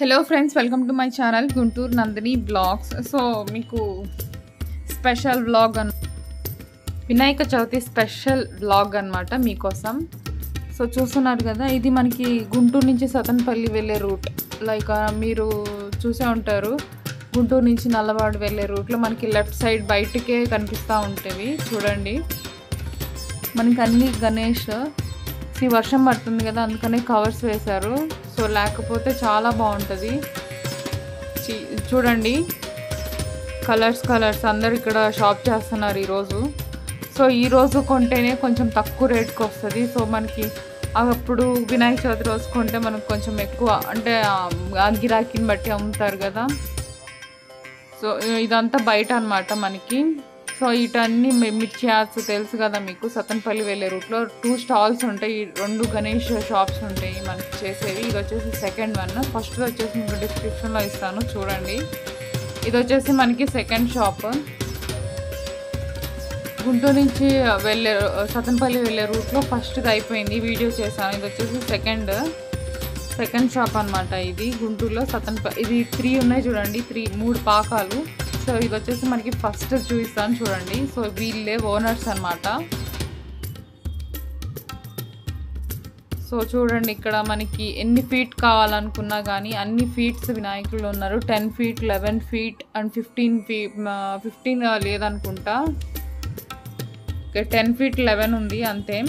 Hello friends welcome to my channel Guntur Nandini blogs so మీకు special blog on Vinayaka Chavithi special blog అనమాట మీకోసం. So చూస్తున్నారు కదా ఇది మనకి గుంటూరు నుంచి సతన్పల్లి వెళ్ళే రూట్ లైక్ మీరు చూసే ఉంటారు గుంటూరు నుంచి నల్లవాడ వెళ్ళే రూట్లో మనకి లెఫ్ట్ సైడ్ బయటకే కనిపిస్తూ ఉంటుంది చూడండి. మనకి అన్ని గణేష్ ఈ వర్షం పడుతుంది కదా అందుకనే కవర్స్ వేశారు. సో లేకపోతే చాలా బాగుంటుంది. చి- చూడండి. కలర్స్ కలర్స్ అందరు ఇక్కడ షాప్ చేస్తున్నారు ఈరోజు. సో ఈరోజు కొంటేనే కొంచెం తక్కువ రేట్కి వస్తుంది. సో మనకి అప్పుడు వినాయక చవితి రోజు కొంటే మనకు కొంచెం ఎక్కువ అంటే గిరాకీని బట్టి అమ్ముతారు కదా. సో ఇదంతా బయట అనమాట మనకి. సో ఇటన్నీ మిర్చియాస్ తెలుసు కదా మీకు. సతన్పల్లి వెళ్ళే రూట్లో టూ స్టాల్స్ ఉంటాయి. రెండు గణేష్ షాప్స్ ఉంటాయి మనకి చేసేవి. ఇది వచ్చేసి సెకండ్ వన్ ఫస్ట్ వచ్చేసి మీకు డిస్క్రిప్షన్లో ఇస్తాను. చూడండి. ఇది వచ్చేసి మనకి సెకండ్ షాప్ గుంటూరు నుంచి వెళ్ళే సతన్పల్లి వెళ్ళే రూట్లో ఫస్ట్ది అయిపోయింది. వీడియో చేశాను. ఇది వచ్చేసి సెకండ్ సెకండ్ షాప్ అన్నమాట ఇది. గుంటూరులో సతన్ప ఇది త్రీ ఉన్నాయి చూడండి. త్రీ మూడు పాకాలు. సో ఇది వచ్చేసి మనకి ఫస్ట్ చూపిస్తాను చూడండి. సో వీళ్ళే ఓనర్స్ అన్నమాట. సో చూడండి ఇక్కడ మనకి ఎన్ని ఫీట్ కావాలనుకున్నా కానీ అన్ని ఫీట్స్ వినాయకులు ఉన్నారు. Ten feet eleven feet and fifteen fee fifteen లేదనుకుంటా. టెన్ ఫీట్ లెవెన్ ఉంది అంతే.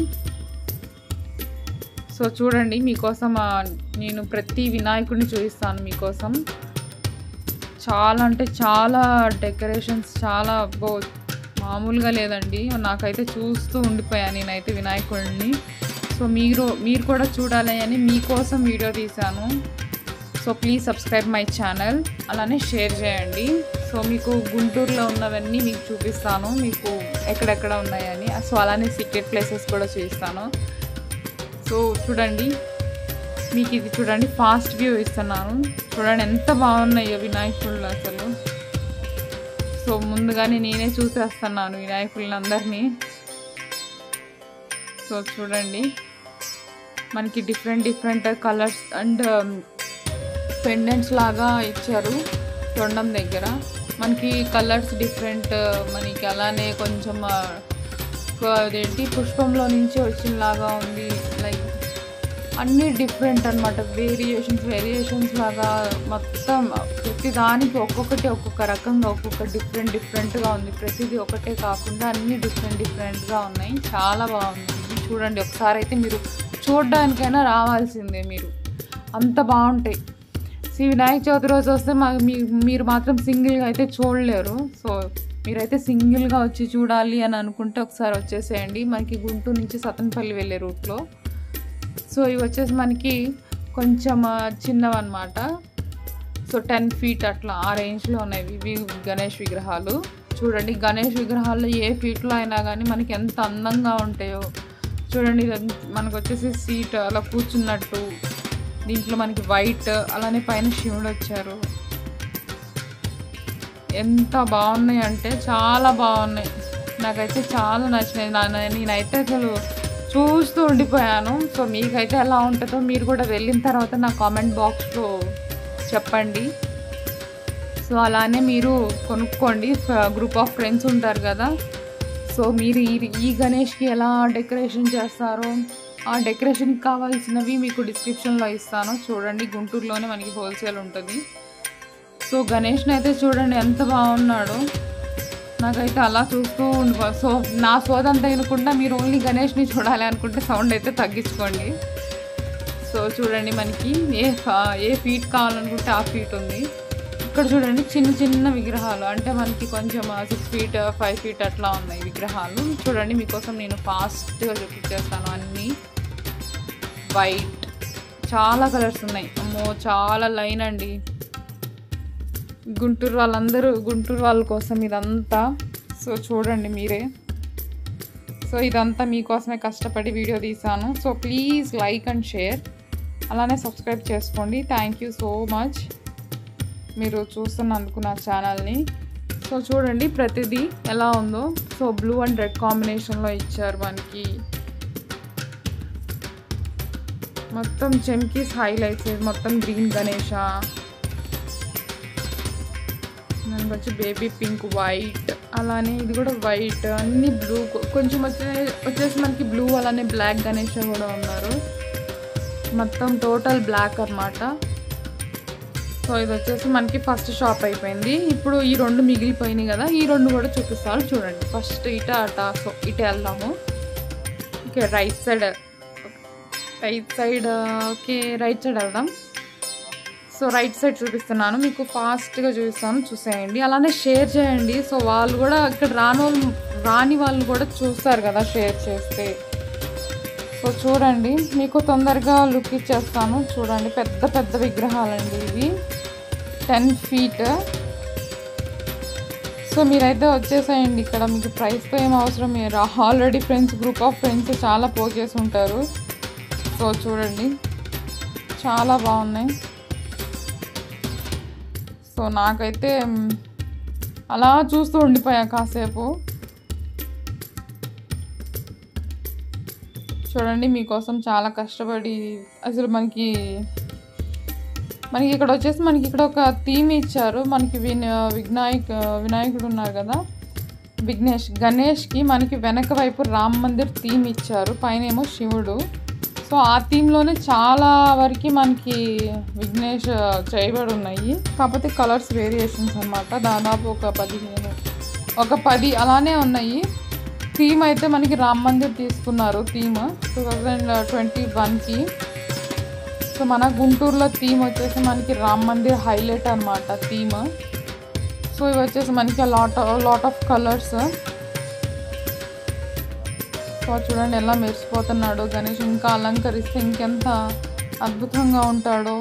సో చూడండి మీకోసం నేను ప్రతి వినాయకుడిని చూపిస్తాను మీకోసం. చాలా అంటే చాలా డెకరేషన్స్ చాలా బో మామూలుగా లేదండి. నాకైతే చూస్తూ ఉండిపోయాను నేనైతే వినాయకుడిని. సో మీరు మీరు కూడా చూడాలి అని మీకోసం వీడియో తీశాను. So please subscribe my channel. అలానే షేర్ చేయండి. సో మీకు గుంటూరులో ఉన్నవన్నీ మీకు చూపిస్తాను. మీకు ఎక్కడెక్కడ ఉన్నాయని. సో అలానే సీక్రెట్ ప్లేసెస్ కూడా చూపిస్తాను. సో చూడండి. మీకు ఇది చూడండి ఫాస్ట్ వ్యూ ఇస్తున్నాను. చూడండి ఎంత బాగున్నాయో వినాయకుళ్ళు అసలు. సో ముందుగానే నేనే చూసేస్తున్నాను వినాయకులని అందరినీ సో చూడండి మనకి different different colours and pendants లాగా ఇచ్చారు తొండం దగ్గర. మనకి కలర్స్ డిఫరెంట్ మనకి అలానే కొంచెం uh, అదేంటి పుష్పంలో నుంచి వచ్చినలాగా ఉంది. అన్నీ డిఫరెంట్ అనమాట వేరియేషన్స్ వేరియేషన్స్ లాగా మొత్తం ప్రతిదానికి ఒక్కొక్కటి ఒక్కొక్క రకంగా ఒక్కొక్క డిఫరెంట్ డిఫరెంట్గా ఉంది. ప్రతిదీ ఒకటే కాకుండా అన్నీ డిఫరెంట్ డిఫరెంట్గా ఉన్నాయి. చాలా బాగుంది. చూడండి ఒకసారి అయితే మీరు చూడడానికైనా రావాల్సిందే మీరు. అంత బాగుంటాయి. శ్రీ వినాయక చవితి రోజు వస్తే మా మీ- మీరు మాత్రం సింగిల్గా అయితే చూడలేరు. సో మీరైతే సింగిల్గా వచ్చి చూడాలి అని అనుకుంటే ఒకసారి వచ్చేసేయండి. మనకి గుంటూరు నుంచి సతన్పల్లి వెళ్ళే రూట్లో. సో ఇవి వచ్చేసి మనకి కొంచెం చిన్నవన్నమాట. సో టెన్ ఫీట్ అట్లా ఆ రేంజ్లో ఉన్నాయి ఇవి గణేష్ విగ్రహాలు. చూడండి గణేష్ విగ్రహాల్లో ఏ ఫీట్లో అయినా కానీ మనకి ఎంత అందంగా ఉంటాయో. చూడండి మనకు వచ్చేసి సీట్ అలా కూర్చున్నట్టు. దీంట్లో మనకి వైట్ అలానే పైన శివుడు వచ్చారు. ఎంత బాగున్నాయి అంటే చాలా బాగున్నాయి. నాకైతే చాలా నచ్చినాయి. నేనైతే అసలు చూస్తూ ఉండిపోయాను. సో మీకైతే ఎలా ఉంటుందో మీరు కూడా వెళ్ళిన తర్వాత నా కామెంట్ బాక్స్లో చెప్పండి. సో అలానే మీరు కొనుక్కోండి. గ్రూప్ ఆఫ్ ఫ్రెండ్స్ ఉంటారు కదా. సో మీరు ఈ ఈ గణేష్కి ఎలా డెకరేషన్ చేస్తారో ఆ డెకరేషన్కి కావాల్సినవి మీకు డిస్క్రిప్షన్లో ఇస్తాను. చూడండి గుంటూరులోనే మనకి హోల్సేల్ ఉంటుంది. సో గణేష్ని అయితే చూడండి ఎంత బాగున్నాడో. నాకైతే అలా చూస్తూ ఉండిపో సో నా సోదంతా వినకుండా మీరు ఓన్లీ గణేష్ని చూడాలి అనుకుంటే సౌండ్ అయితే తగ్గించుకోండి. సో చూడండి మనకి ఏ ఏ ఫీట్ కావాలనుకుంటే ఆ ఫీట్ ఉంది. ఇక్కడ చూడండి చిన్న చిన్న విగ్రహాలు. అంటే మనకి కొంచెం సిక్స్ ఫీట్ ఫైవ్ ఫీట్ అట్లా ఉన్నాయి విగ్రహాలు. చూడండి మీకోసం నేను ఫాస్ట్గా చూపించేస్తాను అన్నీ వైట్ చాలా కలర్స్ ఉన్నాయి. అమ్మో చాలా లైన్ అండి. గుంటూరు వాళ్ళందరూ గుంటూరు వాళ్ళ కోసం ఇదంతా. సో చూడండి మీరే. సో ఇదంతా మీకోసమే కష్టపడి వీడియో తీసాను. So please like and share. అలానే సబ్స్క్రైబ్ చేసుకోండి. థ్యాంక్ యూ సో మచ్ మీరు చూస్తున్నందుకు నా ఛానల్ని. సో చూడండి ప్రతిదీ ఎలా ఉందో. సో బ్లూ అండ్ రెడ్ కాంబినేషన్లో ఇచ్చారు మనకి. మొత్తం చెమ్కీస్ హైలైట్స్ మొత్తం గ్రీన్ గణేష. దానికి వచ్చి బేబీ పింక్ వైట్ అలానే ఇది కూడా వైట్ అన్ని బ్లూ కొంచెం వచ్చే వచ్చేసి మనకి బ్లూ అలానే బ్లాక్ గణేష్ కూడా ఉన్నారు. మొత్తం టోటల్ బ్లాక్ అన్నమాట. సో ఇది వచ్చేసి మనకి ఫస్ట్ షాప్ అయిపోయింది. ఇప్పుడు ఈ రెండు మిగిలిపోయినాయి కదా ఈ రెండు కూడా చూపిస్తాను చూడండి. ఫస్ట్ ఇట అట సో ఇటు వెళ్దాము. Okay right side right side okay right side వెళ్దాం. సో రైట్ సైడ్ చూపిస్తున్నాను. మీకు ఫాస్ట్గా చూపిస్తాను. చూసేయండి. అలానే షేర్ చేయండి. సో వాళ్ళు కూడా ఇక్కడ రాను వాళ్ళు రాని వాళ్ళు కూడా చూస్తారు కదా షేర్ చేస్తే. సో చూడండి. మీకు తొందరగా లుక్ ఇచ్చేస్తాను. చూడండి. పెద్ద పెద్ద విగ్రహాలండి ఇవి. Ten feet. సో మీరైతే వచ్చేసేయండి ఇక్కడ. మీకు ప్రైస్తో ఏం అవసరం మీరు already friends group of friends చాలా పోగేసి ఉంటారు సో చూడండి. చాలా బాగున్నాయి. సో నాకైతే అలా చూస్తూ ఉండిపోయా కాసేపు. చూడండి మీకోసం చాలా కష్టపడి అసలు మనకి మనకి ఇక్కడ వచ్చేసి మనకి ఇక్కడ ఒక థీమ్ ఇచ్చారు. మనకి విన్ వినాయక్ వినాయకుడు ఉన్నారు కదా. విఘ్నేష్ గణేష్కి మనకి వెనక వైపు రామ్ మందిర్ థీమ్ ఇచ్చారు. పైన ఏమో శివుడు. సో ఆ థీమ్లోనే చాలా వరకు మనకి విఘ్నేష్ చేయబడి ఉన్నాయి కాకపోతే కలర్స్ వేరియేషన్స్ అన్నమాట. దాదాపు ఒక పదిహేను ఒక పది అలానే ఉన్నాయి. థీమ్ అయితే మనకి రామ్ మందిర్ తీసుకున్నారు థీమ్ టూ థౌజండ్ ట్వంటీ వన్కి. సో మన గుంటూరులో థీమ్ వచ్చేసి మనకి రామ్ మందిర్ హైలైట్ అనమాట థీమ్. సో ఇవి వచ్చేసి మనకి lot lot of colours so చూడండి ఎలా మెరిసిపోతున్నాడో. గణేష్ ఇంకా అలంకరిస్తే ఇంకెంత అద్భుతంగా ఉంటాడో.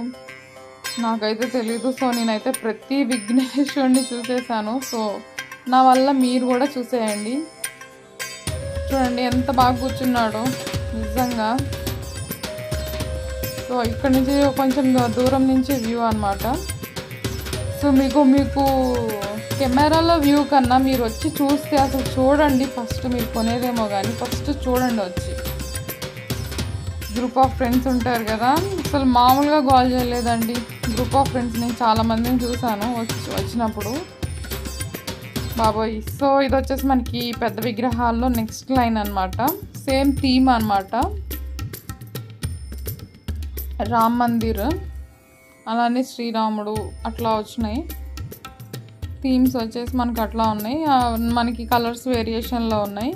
నాకైతే తెలీదు. సో నేనైతే ప్రతి విఘ్నేశ్వరుని చూసేసాను సో నా వల్ల మీరు కూడా చూసేయండి. చూడండి ఎంత బాగా కూర్చున్నాడో. నిజంగా. సో ఇక్కడ నుంచి కొంచెం దూరం నుంచి వ్యూ అనమాట సో మీకు మీకు కెమెరాలో వ్యూ కన్నా మీరు వచ్చి చూస్తే అసలు చూడండి ఫస్ట్ మీరు కొనేదేమో కానీ ఫస్ట్ చూడండి వచ్చి. గ్రూప్ ఆఫ్ ఫ్రెండ్స్ ఉంటారు కదా. అసలు మామూలుగా కాల్ చేయలేదండి. గ్రూప్ ఆఫ్ ఫ్రెండ్స్ నేను చాలా మందిని చూశాను వచ్చి వచ్చినప్పుడు. బాబోయ్. సో ఇది వచ్చేసి మనకి పెద్ద విగ్రహాల్లో నెక్స్ట్ లైన్ అనమాట సేమ్ థీమ్ అనమాట రామ్ మందిర్. అలానే శ్రీరాముడు అట్లా వచ్చినాయి. థీమ్స్ వచ్చేసి మనకి అట్లా ఉన్నాయి. మనకి కలర్స్ వేరియేషన్లో ఉన్నాయి.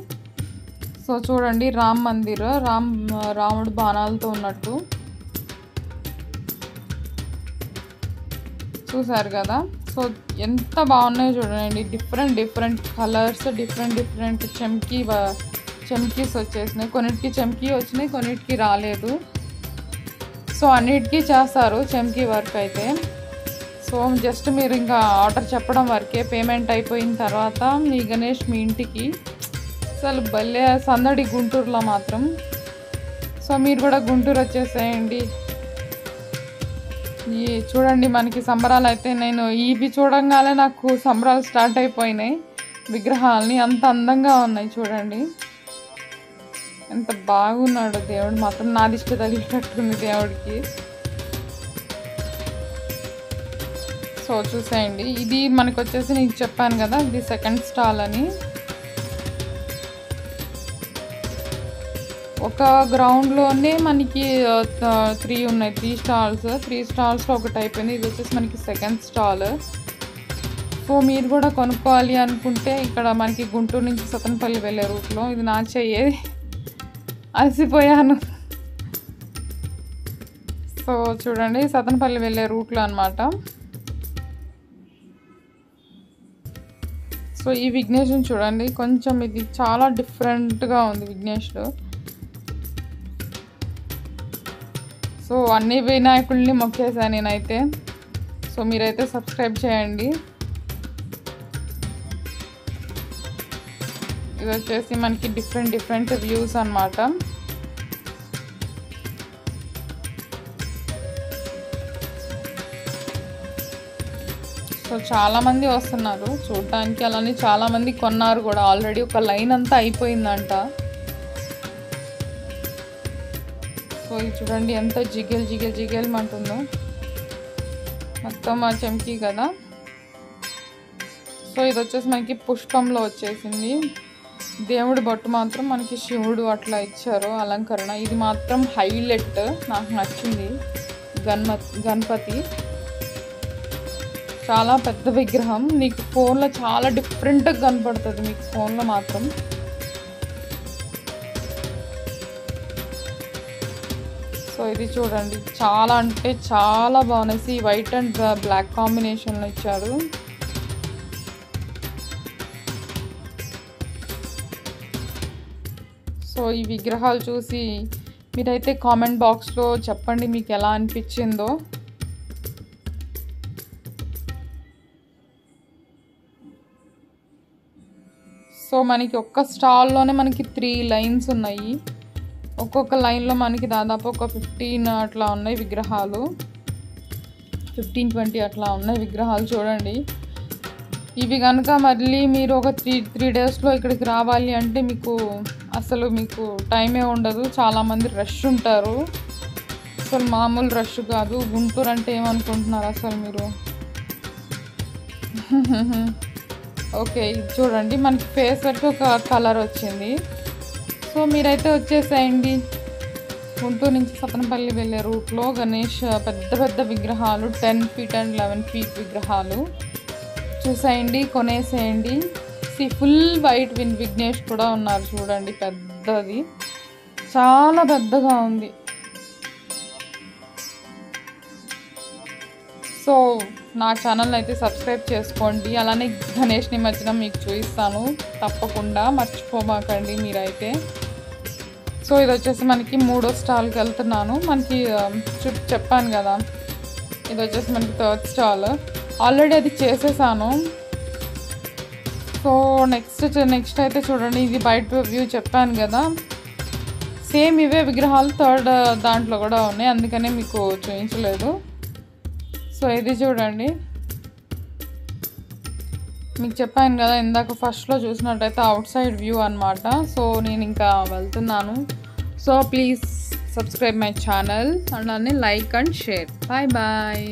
సో చూడండి రామ్ మందిర్ రామ్ రాముడు బాణాలతో ఉన్నట్టు. చూసారు కదా? సో ఎంత బాగున్నాయో చూడండి. Different different colours different different చెమ్కీ వ- చెమ్కీస్ వచ్చేసినాయి. కొన్నిటికి చెమ్కీ వచ్చినాయి కొన్నిటికి రాలేదు. సో అన్నిటికీ చేస్తారు చెమ్కీ వర్క్ అయితే. సో జస్ట్ మీరు ఇంకా ఆర్డర్ చెప్పడం వరకే పేమెంట్ అయిపోయిన తర్వాత మీ గణేష్ మీ ఇంటికి. అసలు భలే సందడి గుంటూరులో మాత్రం. సో మీరు కూడా గుంటూరు వచ్చేసేయండి. ఈ చూడండి మనకి సంబరాలు అయితే నేను ఇవి చూడంగానే నాకు సంబరాలు స్టార్ట్ అయిపోయినాయి. విగ్రహాలని అంత అందంగా ఉన్నాయి చూడండి. ఎంత బాగున్నాడు దేవుడు. మాత్రం నాది ఇష్ట తగిలినట్టుంది దేవుడికి. సో చూసేయండి. ఇది మనకు వచ్చేసి నేను చెప్పాను కదా ఇది సెకండ్ స్టాల్ అని. ఒక గ్రౌండ్లోనే మనకి త్రీ ఉన్నాయి. త్రీ స్టాల్స్ త్రీ స్టాల్స్లో ఒకటి అయిపోయింది. ఇది వచ్చేసి మనకి సెకండ్ స్టాల్ సో మీరు కూడా కొనుక్కోవాలి అనుకుంటే ఇక్కడ మనకి గుంటూరు నుంచి సతనపల్లి వెళ్ళే రూట్లో. ఇది నా చెయ్యేది అలసిపోయాను. సో చూడండి సతనపల్లి వెళ్ళే రూట్లో అనమాట సో ఈ విఘ్నేష్ని చూడండి. కొంచెం ఇది చాలా డిఫరెంట్గా ఉంది విఘ్నేశ్వరుడు సో అన్ని వినాయకుల్ని మొక్కేసాను నేనైతే. సో మీరైతే సబ్స్క్రైబ్ చేయండి. ఇది వచ్చేసి మనకి డిఫరెంట్ డిఫరెంట్ వ్యూస్ అన్నమాట. సో చాలా మంది వస్తున్నారు. చూడటానికి అలానే చాలామంది కొన్నారు కూడా. ఆల్రెడీ ఒక లైన్ అంతా అయిపోయిందంట. సో ఇది చూడండి ఎంత జిగేల్ జిగేల్ జిగేల్మంటుందో మొత్తం ఆ చెంకి కదా. సో ఇది వచ్చేసి మనకి పుష్పంలో వచ్చేసింది. దేవుడి బొట్టు మాత్రం మనకి శివుడు అట్లా ఇచ్చారు అలంకరణ. ఇది మాత్రం హైలైట్. నాకు నచ్చింది. గణమ గణపతి. చాలా పెద్ద విగ్రహం. నీకు ఫోన్లో చాలా డిఫరెంట్గా కనపడుతుంది మీకు ఫోన్లో మాత్రం. సో ఇది చూడండి. చాలా అంటే చాలా బాగున్నాయి. వైట్ అండ్ బ్లాక్ కాంబినేషన్లో ఇచ్చారు. సో ఈ విగ్రహాలు చూసి మీరైతే కామెంట్ బాక్స్లో చెప్పండి మీకు ఎలా అనిపించిందో. సో మనకి ఒక్క స్టాల్లోనే మనకి త్రీ లైన్స్ ఉన్నాయి. ఒక్కొక్క లైన్లో మనకి దాదాపు ఒక ఫిఫ్టీన్ అట్లా ఉన్నాయి విగ్రహాలు. ఫిఫ్టీన్ ట్వంటీ అట్లా ఉన్నాయి విగ్రహాలు చూడండి. ఇవి కనుక మళ్ళీ మీరు ఒక త్రీ త్రీ డేస్లో ఇక్కడికి రావాలి అంటే మీకు అసలు మీకు టైమే ఉండదు. చాలామంది రష్ ఉంటారు. అసలు మామూలు రష్ కాదు. గుంటూరు అంటే ఏమనుకుంటున్నారు అసలు మీరు? ఓకే ఇది చూడండి మనకి ఫేస్ వరకు ఒక కలర్ వచ్చింది. సో మీరైతే వచ్చేసేయండి. గుంటూరు నుంచి సతనపల్లి వెళ్ళే రూట్లో గణేష్ పెద్ద పెద్ద విగ్రహాలు ten feet and eleven feet విగ్రహాలు. చూసేయండి కొనేసేయండి. సి ఫుల్ వైట్ విన్ విఘ్నేష్ కూడా ఉన్నారు చూడండి పెద్దది. చాలా పెద్దగా ఉంది. సో నా ఛానల్ అయితే సబ్స్క్రైబ్ చేసుకోండి. అలానే గణేష్ నిమజ్జనం మీకు చూపిస్తాను. తప్పకుండా మర్చిపోమాకండి మీరైతే. సో ఇది వచ్చేసి మనకి మూడో స్టాల్కి వెళ్తున్నాను. మనకి um, చుట్టూ చెప్పాను కదా. ఇది వచ్చేసి మనకి థర్డ్ స్టాల్ ఆల్రెడీ అది చేసేసాను. సో నెక్స్ట్ నెక్స్ట్ అయితే చూడండి. ఇది బయట వ్యూ చెప్పాను కదా. సేమ్ ఇవే విగ్రహాలు థర్డ్ uh, దాంట్లో కూడా ఉన్నాయి. అందుకనే మీకు చూపించలేదు. సో ఇది చూడండి. మీకు చెప్పాను కదా ఇందాక ఫస్ట్లో చూసినట్టయితే అవుట్ సైడ్ వ్యూ అనమాట సో నేను ఇంకా వెళ్తున్నాను. So please subscribe my channel and like and share bye bye